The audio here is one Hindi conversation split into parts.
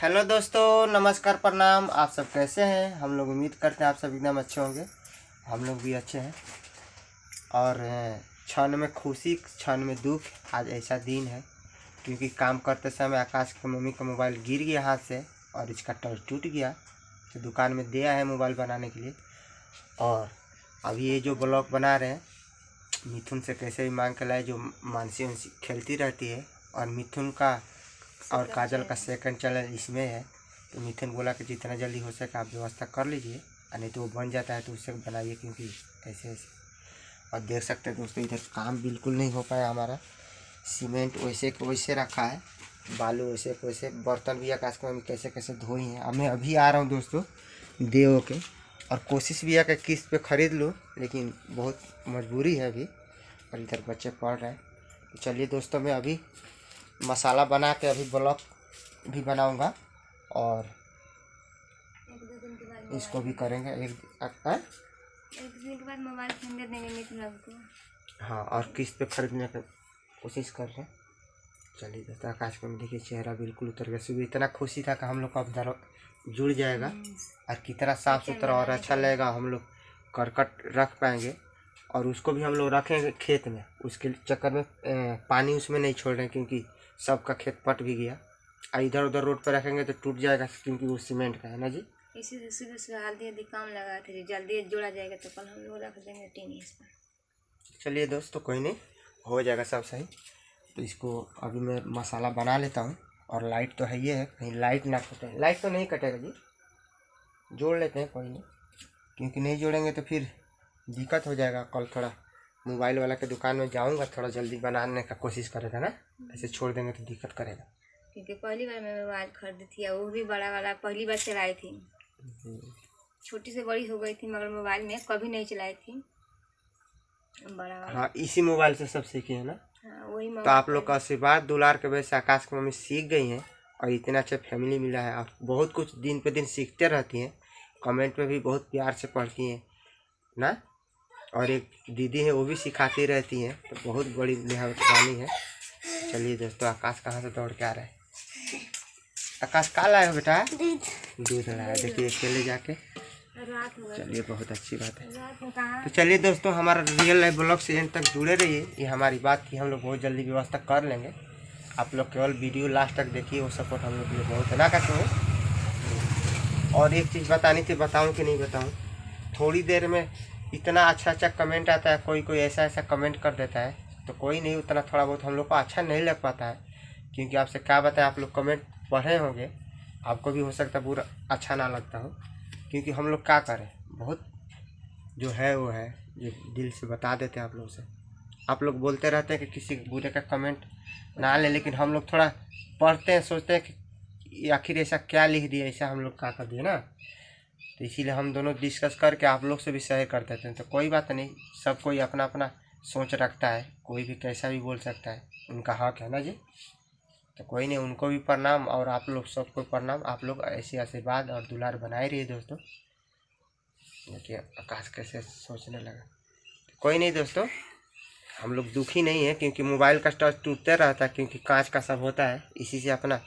हेलो दोस्तों, नमस्कार, प्रणाम। आप सब कैसे हैं? हम लोग उम्मीद करते हैं आप सब एकदम अच्छे होंगे। हम लोग भी अच्छे हैं। और क्षण में खुशी, क्षण में दुख, आज ऐसा दिन है। क्योंकि काम करते समय आकाश की मम्मी का मोबाइल गिर गया हाथ से और इसका टच टूट गया तो दुकान में दिया है मोबाइल बनाने के लिए। और अभी ये जो ब्लॉग बना रहे हैं, मिथुन से कैसे भी मांग के लाए, जो मानसी उनसी खेलती रहती है, और मिथुन का और काजल का सेकंड चैनल इसमें है तो मिथुन बोला कि जितना जल्दी हो सके आप व्यवस्था कर लीजिए, नहीं तो वो बन जाता है तो उससे बनाइए क्योंकि ऐसे ऐसे। और देख सकते हैं दोस्तों, इधर काम बिल्कुल नहीं हो पाया हमारा। सीमेंट वैसे के वैसे रखा है, बालू वैसे के वैसे, बर्तन भी आकाश में हम कैसे कैसे धोई हैं। अब मैं अभी आ रहा हूँ दोस्तों, देव के। और कोशिश भी है कि किस्त पे ख़रीद लूँ, लेकिन बहुत मजबूरी है अभी, और इधर बच्चे पढ़ रहे हैं। तो चलिए दोस्तों, मैं अभी मसाला बना के अभी ब्लॉक भी बनाऊँगा और इसको भी करेंगे एक दिन के बाद मोबाइल खरीद देंगे को हाँ और किस्त पे खरीदने की कोशिश कर रहे हैं? चलिए दोस्तों आकाश में देखिए चेहरा बिल्कुल उतर गया। सुबह इतना खुशी था कि हम लोग का अब दर जुड़ जाएगा और कितना साफ़ सुथरा और अच्छा लगेगा। हम लोग करकट रख पाएँगे और उसको भी हम लोग रखेंगे खेत में। उसके चक्कर में पानी उसमें नहीं छोड़ रहे क्योंकि सबका खेत पट भी गया। और इधर उधर रोड पर रखेंगे तो टूट जाएगा क्योंकि वो सीमेंट का है ना जी? इसी से सुबह सुबह हल्दी हल्दी काम लगा थे जल्दी जोड़ा जाएगा तो कल हम लोग रख देंगे टीन इस पर। चलिए दोस्त कोई नहीं हो जाएगा सब सही। तो इसको अभी मैं मसाला बना लेता हूँ और लाइट तो है ये है कहीं लाइट ना कटे। लाइट तो नहीं कटेगा जी। जोड़ लेते हैं कोई नहीं। क्योंकि नहीं जोड़ेंगे तो फिर दिक्कत हो जाएगा कल थोड़ा। मोबाइल वाला के दुकान में जाऊँगा थोड़ा जल्दी बनाने का कोशिश करेगा ना। ऐसे छोड़ देंगे तो दिक्कत करेगा। क्योंकि पहली बार मैं मोबाइल खरीदी थी और वो भी बड़ा वाला पहली बार चलाई थी। छोटी से बड़ी हो गई थी मगर मोबाइल में कभी नहीं चलाई थी। बड़ा हाँ इसी मोबाइल से सब सीखे है ना? हाँ वही तो आप लोग का आशीर्वाद दुलार के वजह से आकाश की मम्मी सीख गई हैं और इतना अच्छा फैमिली मिला है। और बहुत कुछ दिन पे दिन सीखते रहती हैं। कमेंट में भी बहुत प्यार से पढ़ती हैं ना? और एक दीदी है वो भी सिखाती रहती हैं। तो बहुत बड़ी मेहरबानी है। चलिए दोस्तों आकाश कहाँ से दौड़ के आ रहा है? आकाश का लाए हो बेटा? दूध। लाया देखिए अकेले जाके। चलिए बहुत अच्छी बात है। कहाँ तो चलिए दोस्तों हमारा रियल लाइफ ब्लॉग से एंड तक जुड़े रहिए। ये हमारी बात की हम लोग बहुत जल्दी व्यवस्था कर लेंगे। आप लोग केवल वीडियो लास्ट तक देखिए वो सपोर्ट हम लोग के लिए बहुत ना कहते हो? और एक चीज़ बतानी थी बताऊँ कि नहीं बताऊँ? थोड़ी देर में इतना अच्छा अच्छा कमेंट आता है कोई कोई ऐसा ऐसा कमेंट कर देता है तो कोई नहीं, उतना थोड़ा बहुत हम लोग को अच्छा नहीं लग पाता है। क्योंकि आपसे क्या बताएँ, आप लोग कमेंट पढ़े होंगे, आपको भी हो सकता है बुरा अच्छा ना लगता हो। क्योंकि हम लोग क्या करें, बहुत जो है वो है, ये दिल से बता देते हैं आप लोग से। आप लोग बोलते रहते हैं कि किसी बुरे का कमेंट ना ले, लेकिन हम लोग थोड़ा पढ़ते हैं, सोचते हैं कि आखिर ऐसा क्या लिख दिया, ऐसा हम लोग क्या कर दिए ना? तो इसीलिए हम दोनों डिस्कस करके आप लोग से भी शेयर कर देते हैं। तो कोई बात नहीं, सब कोई अपना अपना सोच रखता है, कोई भी कैसा भी बोल सकता है, उनका हक है ना जी? तो कोई नहीं, उनको भी प्रणाम और आप लोग सबको प्रणाम। आप लोग ऐसे आशीर्वाद और दुलार बनाए रहिए दोस्तों। देखिए, आकाश कैसे सोचने लगा। तो कोई नहीं दोस्तों, हम लोग दुखी नहीं है क्योंकि मोबाइल का टच टूटते रहता है क्योंकि कांच का सब होता है, इसी से अपना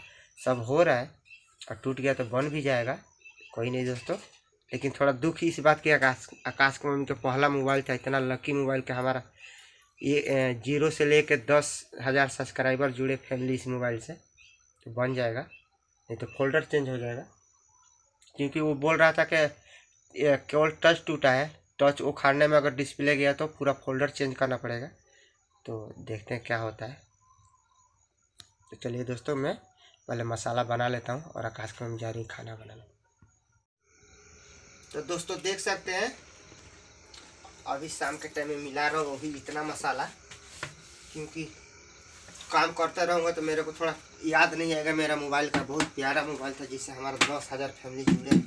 सब हो रहा है। और टूट गया तो बन भी जाएगा। कोई नहीं दोस्तों। लेकिन थोड़ा दुख इस बात की आकाश आकाश की मम्मी का पहला मोबाइल था, इतना लकी मोबाइल का हमारा ये ज़ीरो से ले कर दस हज़ार सब्सक्राइबर जुड़े फैमिली इस मोबाइल से तो बन जाएगा। नहीं तो फोल्डर चेंज हो जाएगा। क्योंकि वो बोल रहा था कि केवल टच टूटा है टच उखाड़ने में अगर डिस्प्ले गया तो पूरा फोल्डर चेंज करना पड़ेगा। तो देखते हैं क्या होता है। तो चलिए दोस्तों, मैं पहले मसाला बना लेता हूँ और आकाश को जा रही खाना बनाने। तो दोस्तों, देख सकते हैं। अभी शाम के टाइम में मिला रहा हूँ अभी इतना मसाला, क्योंकि काम करता रहूँगा तो मेरे को थोड़ा याद नहीं आएगा मेरा मोबाइल का बहुत प्यारा मोबाइल था, जिससे हमारा दस हज़ार फैमिली जुड़े।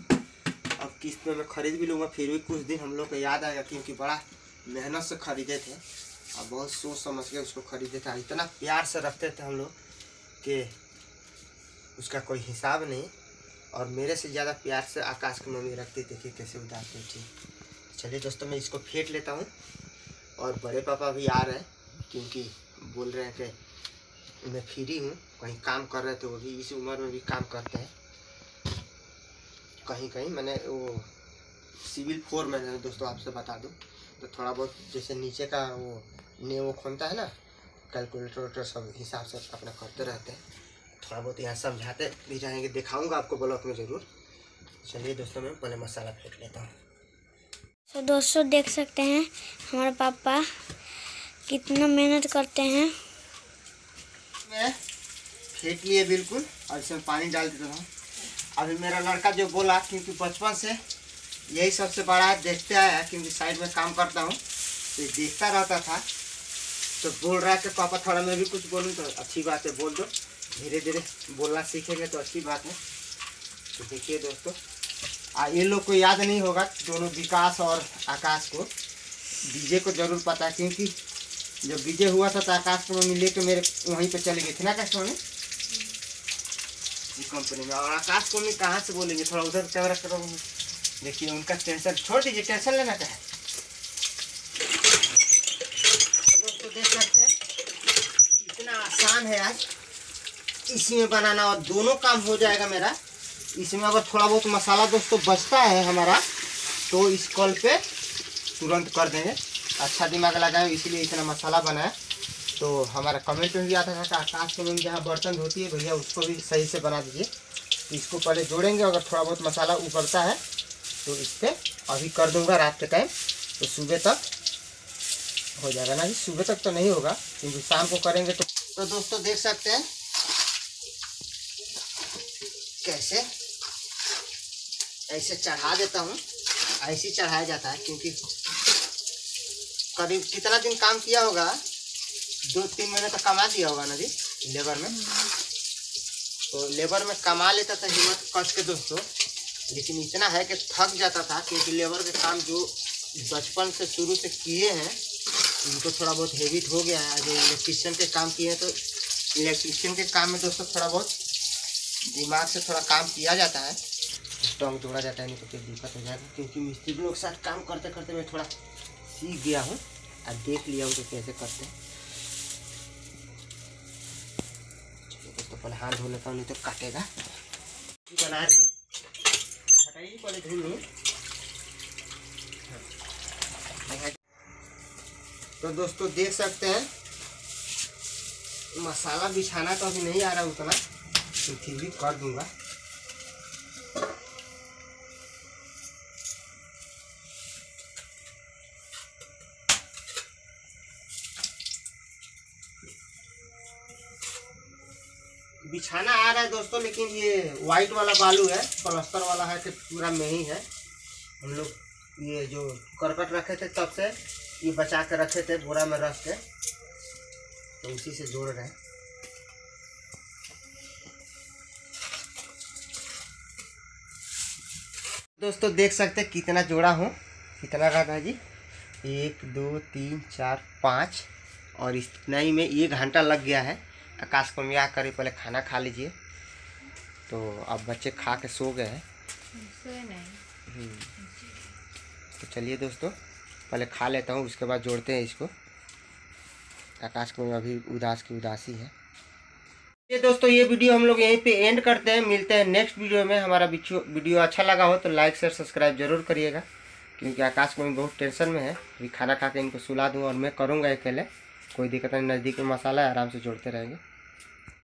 अब किस्त में मैं खरीद भी लूँगा, फिर भी कुछ दिन हम लोग को याद आएगा, क्योंकि बड़ा मेहनत से खरीदे थे। और बहुत सोच समझ के उसको खरीदे थे। इतना प्यार से रखते थे हम लोग कि उसका कोई हिसाब नहीं। और मेरे से ज़्यादा प्यार से आकाश की मम्मी रखती देखिए कैसे उतारती थी चलिए दोस्तों, मैं इसको फेंट लेता हूँ। और बड़े पापा भी आ रहे हैं, क्योंकि बोल रहे हैं कि मैं फ्री हूँ, कहीं काम कर रहे थे वो भी इस उम्र में भी काम करते हैं। कहीं कहीं, मैंने वो सिविल फोर मैंने दोस्तों, आपसे बता दूँ। तो थोड़ा बहुत जैसे नीचे का वो ने वो खोलता है ना, कैलकुलेटर सब हिसाब से अपना करते रहते हैं। थोड़ा बहुत यहाँ समझाते भी जाएँगे दिखाऊँगा आपको ब्लॉक में ज़रूर। चलिए दोस्तों मैं पहले मसाला फेंक लेता हूँ। तो दोस्तों देख सकते हैं हमारे पापा कितना मेहनत करते हैं। मैं फेंक लिए बिल्कुल और इसमें पानी डाल देता हूँ। अभी मेरा लड़का जो बोला क्योंकि बचपन से यही सबसे बड़ा है देखते आया क्योंकि साइड में काम करता हूँ तो ये देखता रहता था। तो बोल रहा है कि पापा थोड़ा मैं भी कुछ बोलूँ तो अच्छी बात है बोल दो। धीरे धीरे बोलना सीखेंगे तो अच्छी बात है। तो देखिए दोस्तों, आ, ये लोग को याद नहीं होगा दोनों विकास और आकाश को। डीजे को ज़रूर पता क्योंकि जब डीजे हुआ था तो आकाश को मम्मी लेके मेरे वहीं पे चले गए थे ना आकाश जी कंपनी में। और आकाश को मम्मी कहाँ से बोलेंगे? थोड़ा उधर कैमरा करो। देखिए, उनका टेंशन छोड़ दीजिए टेंशन लेना क्या है? तो दोस्तों, देख सकते हैं, इतना आसान है आज। इसी में बनाना और दोनों काम हो जाएगा मेरा। इसमें अगर थोड़ा बहुत मसाला दोस्तों बचता है हमारा तो इस कल पे तुरंत कर देंगे। अच्छा दिमाग लगाए इसीलिए इतना मसाला बनाया। तो हमारा कमेंट में भी आता था कि आकाश में जहाँ बर्तन धोती है, भैया उसको भी सही से बना दीजिए। तो इसको पहले जोड़ेंगे, अगर थोड़ा बहुत मसाला उबलता है तो इस पर अभी कर दूँगा रात के टाइम। तो सुबह तक हो जाएगा। ना जी सुबह तक तो नहीं होगा, क्योंकि शाम को करेंगे तो तो दोस्तों देख सकते हैं कैसे? ऐसे चढ़ा देता हूँ। ऐसे चढ़ाया जाता है, क्योंकि कभी कितना दिन काम किया होगा, दो तीन महीने तो कमा दिया होगा ना जी लेबर में। तो लेबर में कमा लेता था हिम्मत, कष्ट के दोस्तों, लेकिन इतना है कि थक जाता था, क्योंकि लेबर के काम जो बचपन से शुरू से किए हैं, उनको थोड़ा बहुत हैबिट हो गया है। जो इलेक्ट्रिशियन के काम किए हैं तो इलेक्ट्रिशियन के काम में दोस्तों थोड़ा बहुत दिमाग से थोड़ा काम किया जाता है। स्टॉक जोड़ा जाता है, नहीं तो फिर दिक्कत हो जाएगा, क्योंकि मिस्त्री लोग के साथ काम करते करते मैं थोड़ा सीख गया हूँ। और देख लिया हूँ कि कैसे करते हैं। दोस्तों पहले हाथ धो लेता हूँ, नहीं तो काटेगा। बना रहे हटाइए पहले धुल लूँ। तो दोस्तों, देख सकते हैं, मसाला बिछाना तो अभी नहीं आ रहा उतना। तो फिर भी कर दूँगा बिछाना आ रहा है दोस्तों, लेकिन ये वाइट वाला बालू है प्लास्टर वाला है कि पूरा में ही है। हम लोग ये जो करकट रखे थे तब से ये बचा के रखे थे, बोरा में रख के। तो उसी से जोड़ रहे हैं। दोस्तों देख सकते हैं कितना जोड़ा हूँ। कितना रहा जी? एक दो तीन चार पाँच। और इतना ही में एक घंटा लग गया है। आकाश को क्या करे पहले खाना खा लीजिए। तो अब बच्चे खा के सो गए हैं। नहीं। हम्म। तो चलिए दोस्तों पहले खा लेता हूँ उसके बाद जोड़ते हैं इसको। आकाश को अभी उदास की उदासी है। ये दोस्तों, ये वीडियो हम लोग यहीं पे एंड करते हैं। मिलते हैं नेक्स्ट वीडियो में। हमारा वीडियो अच्छा लगा हो तो लाइक शेयर सब्सक्राइब ज़रूर करिएगा, क्योंकि आकाश को बहुत टेंशन में है। अभी खाना खा के इनको सुला दूँ और मैं करूँगा अकेले। कोई दिक्कत नहीं, नज़दीक में मसाला है, आराम से जोड़ते रहेंगे।